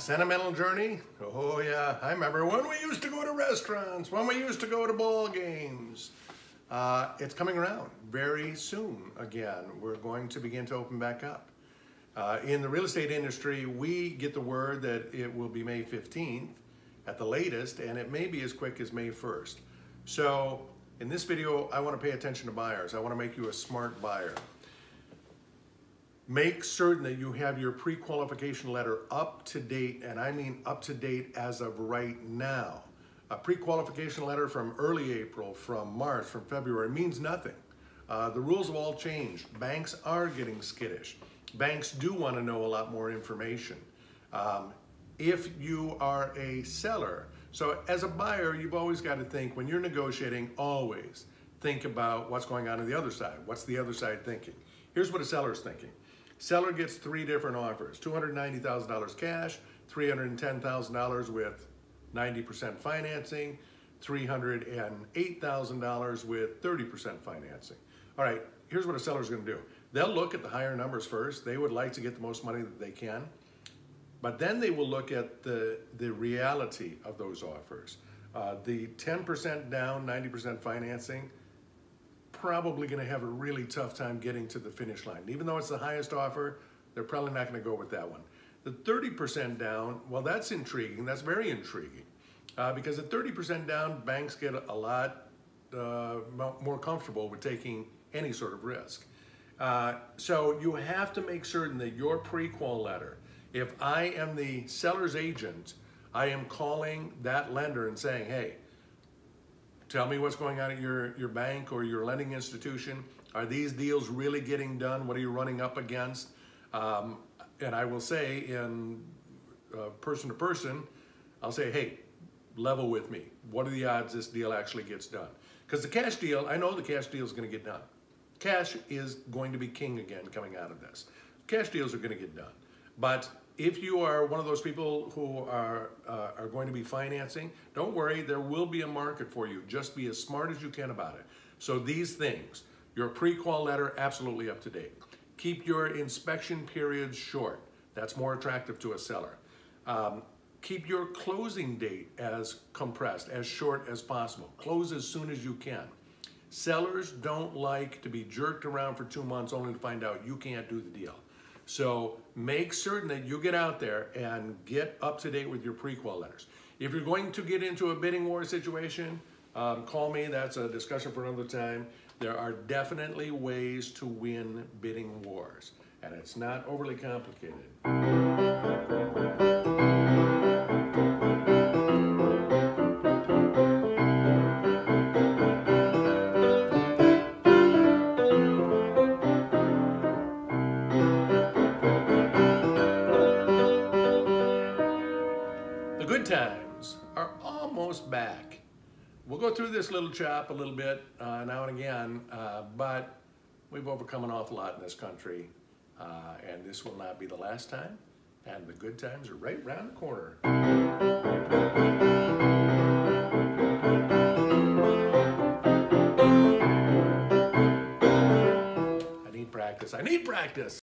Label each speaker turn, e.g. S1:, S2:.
S1: Sentimental journey? Oh yeah, I remember when we used to go to restaurants, when we used to go to ball games. Uh, it's coming around very soon again. We're going to begin to open back up. Uh, in the real estate industry, we get the word that it will be May 15th at the latest, and it may be as quick as May 1st. So in this video, I want to pay attention to buyers. I want to make you a smart buyer. Make certain that you have your pre-qualification letter up to date, and I mean up to date as of right now. A pre-qualification letter from early April, from March, from February means nothing. Uh, the rules have all changed. Banks are getting skittish. Banks do want to know a lot more information. Um, if you are a seller, so as a buyer, you've always got to think, when you're negotiating, always think about what's going on on the other side. What's the other side thinking? Here's what a seller's thinking. Seller gets three different offers, $290,000 cash, $310,000 with 90% financing, $308,000 with 30% financing. All right, here's what a seller's gonna do. They'll look at the higher numbers first. They would like to get the most money that they can. But then they will look at the, the reality of those offers. Uh, the 10% down, 90% financing, probably going to have a really tough time getting to the finish line. Even though it's the highest offer, they're probably not going to go with that one. The 30% down, well, that's intriguing. That's very intriguing. Uh, because at 30% down, banks get a lot uh, more comfortable with taking any sort of risk. Uh, so you have to make certain that your pre-qual letter, if I am the seller's agent, I am calling that lender and saying, hey, Tell me what's going on at your, your bank or your lending institution. Are these deals really getting done? What are you running up against? Um, and I will say in uh, person to person, I'll say, hey, level with me. What are the odds this deal actually gets done? Because the cash deal, I know the cash deal is going to get done. Cash is going to be king again coming out of this. Cash deals are going to get done. But if you are one of those people who are, uh, are going to be financing, don't worry, there will be a market for you. Just be as smart as you can about it. So these things, your pre-qual letter, absolutely up to date. Keep your inspection periods short. That's more attractive to a seller. Um, keep your closing date as compressed, as short as possible. Close as soon as you can. Sellers don't like to be jerked around for two months only to find out you can't do the deal. So make certain that you get out there and get up to date with your pre-qual letters. If you're going to get into a bidding war situation, um, call me. That's a discussion for another time. There are definitely ways to win bidding wars, and it's not overly complicated. Times are almost back. We'll go through this little chop a little bit uh, now and again, uh, but we've overcome an awful lot in this country, uh, and this will not be the last time, and the good times are right around the corner. I need practice. I need practice.